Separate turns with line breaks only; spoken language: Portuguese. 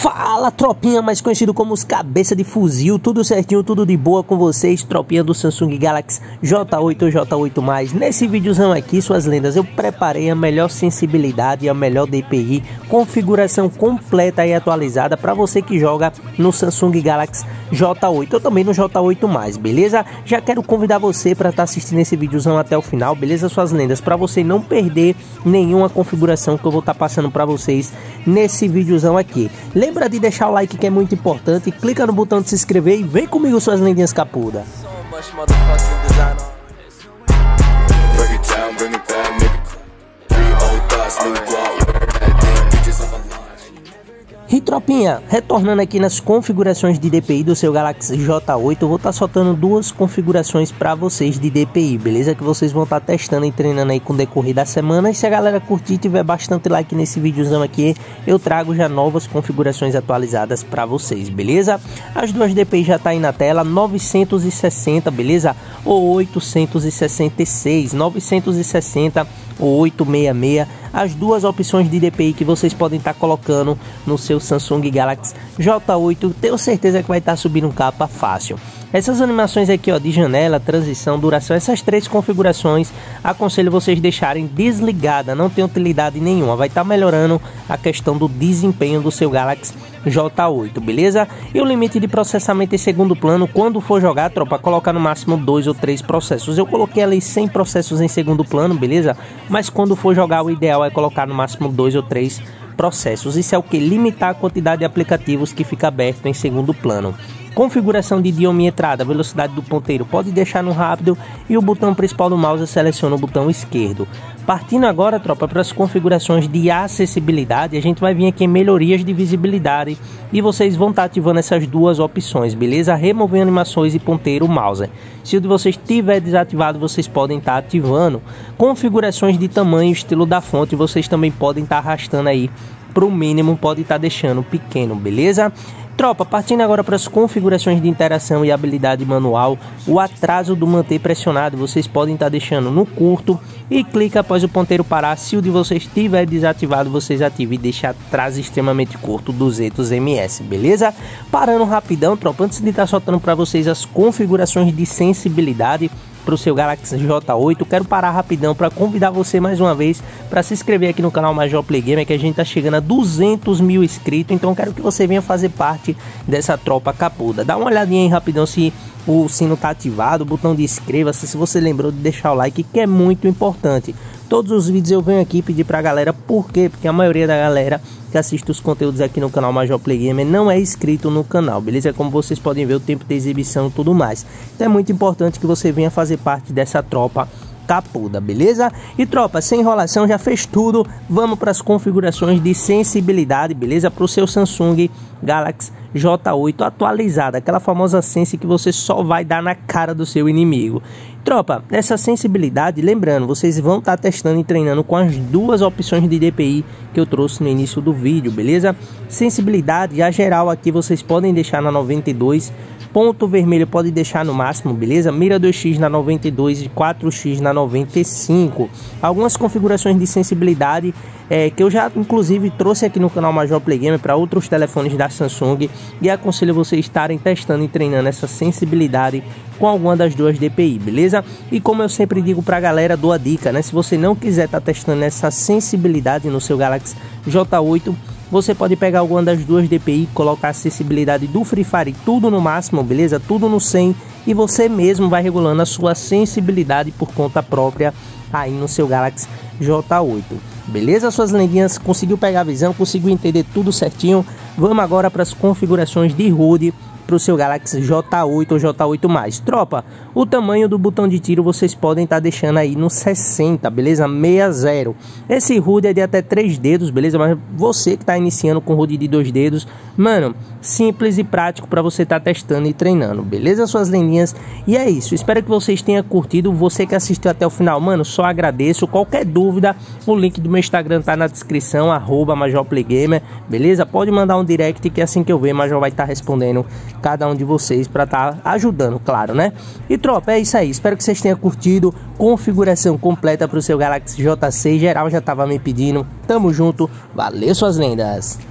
Fala tropinha, mais conhecido como os cabeça de fuzil, tudo certinho, tudo de boa com vocês, tropinha do Samsung Galaxy J8 ou J8+. Nesse videozão aqui, suas lendas, eu preparei a melhor sensibilidade e a melhor DPI, configuração completa e atualizada para você que joga no Samsung Galaxy J8 ou também no J8+, beleza? Já quero convidar você para estar tá assistindo esse videozão até o final, beleza, suas lendas? Para você não perder nenhuma configuração que eu vou estar tá passando para vocês nesse videozão aqui. Lembra de deixar o like que é muito importante, clica no botão de se inscrever e vem comigo suas lendinhas capuda. E tropinha, retornando aqui nas configurações de DPI do seu Galaxy J8, eu vou estar tá soltando duas configurações para vocês de DPI, beleza? Que vocês vão estar tá testando e treinando aí com o decorrer da semana. E se a galera curtir e tiver bastante like nesse videozão aqui, eu trago já novas configurações atualizadas para vocês, beleza? As duas DPI já tá aí na tela, 960, beleza? Ou 866, 960 ou 866, as duas opções de DPI que vocês podem estar tá colocando no seu Samsung Galaxy J8, tenho certeza que vai estar tá subindo um capa fácil. Essas animações aqui ó, de janela, transição, duração, essas três configurações, aconselho vocês deixarem desligada, não tem utilidade nenhuma, vai estar tá melhorando a questão do desempenho do seu Galaxy J8, beleza? E o limite de processamento em segundo plano, quando for jogar, tropa, colocar no máximo dois ou três processos. Eu coloquei ali 100 processos em segundo plano, beleza? Mas quando for jogar, o ideal é colocar no máximo dois ou três processos. Isso é o que? Limitar a quantidade de aplicativos que fica aberto em segundo plano. Configuração de idioma e entrada, velocidade do ponteiro pode deixar no rápido e o botão principal do mouse seleciona o botão esquerdo. Partindo agora, tropa, para as configurações de acessibilidade, a gente vai vir aqui em melhorias de visibilidade e vocês vão estar tá ativando essas duas opções, beleza? Remover animações e ponteiro mouse. Se o de vocês estiver desativado, vocês podem estar tá ativando. Configurações de tamanho estilo da fonte, vocês também podem estar tá arrastando aí para o mínimo, pode estar deixando pequeno, beleza? Tropa, partindo agora para as configurações de interação e habilidade manual, o atraso do manter pressionado vocês podem estar tá deixando no curto e clica após o ponteiro parar. Se o de vocês estiver desativado, vocês ativem e deixa atraso extremamente curto 200 ms, beleza? Parando rapidão, tropa, antes de estar tá soltando para vocês as configurações de sensibilidade, para o seu Galaxy J8. Quero parar rapidão para convidar você mais uma vez para se inscrever aqui no canal Major Play Gamer, que a gente está chegando a 200 mil inscritos. Então quero que você venha fazer parte dessa tropa capuda. Dá uma olhadinha aí rapidão se o sino está ativado, o botão de inscreva-se, se você lembrou de deixar o like, que é muito importante. Todos os vídeos eu venho aqui pedir pra galera, por quê? Porque a maioria da galera que assiste os conteúdos aqui no canal Major Play Gamer não é inscrito no canal, beleza? Como vocês podem ver, o tempo de exibição e tudo mais. Então é muito importante que você venha fazer parte dessa tropa capuda, beleza? E tropa, sem enrolação, já fez tudo. Vamos para as configurações de sensibilidade, beleza? Para o seu Samsung Galaxy J8 atualizada, aquela famosa sense que você só vai dar na cara do seu inimigo. Tropa, essa sensibilidade, lembrando, vocês vão estar tá testando e treinando com as duas opções de DPI que eu trouxe no início do vídeo, beleza? Sensibilidade, a geral aqui vocês podem deixar na 92, ponto vermelho pode deixar no máximo, beleza? Mira 2x na 92 e 4x na 95. Algumas configurações de sensibilidade é, que eu já inclusive trouxe aqui no canal Major Play Gamer para outros telefones da Samsung e aconselho vocês estarem testando e treinando essa sensibilidade com alguma das duas DPI, beleza? E como eu sempre digo para a galera, dou a dica, né? Se você não quiser estar tá testando essa sensibilidade no seu Galaxy J8, você pode pegar alguma das duas DPI, colocar a acessibilidade do Free Fire tudo no máximo, beleza? Tudo no 100 e você mesmo vai regulando a sua sensibilidade por conta própria aí no seu Galaxy J8. Beleza, suas lendinhas? Conseguiu pegar a visão? Conseguiu entender tudo certinho? Vamos agora para as configurações de HUD para o seu Galaxy J8 ou J8+. Tropa, o tamanho do botão de tiro vocês podem estar tá deixando aí no 60, beleza? 60. Esse HUD é de até 3 dedos, beleza? Mas você que está iniciando com HUD de 2 dedos, mano, simples e prático para você estar tá testando e treinando, beleza, suas lendinhas? E é isso, espero que vocês tenham curtido. Você que assistiu até o final, mano, só agradeço. Qualquer dúvida, o link do meu Instagram tá na descrição, arroba MajorPlayGamer, beleza? Pode mandar um direct que assim que eu ver, Major vai estar tá respondendo cada um de vocês para estar tá ajudando, claro, né? E tropa, é isso aí. Espero que vocês tenham curtido. Configuração completa para o seu Galaxy J6. Geral já tava me pedindo. Tamo junto. Valeu, suas lendas.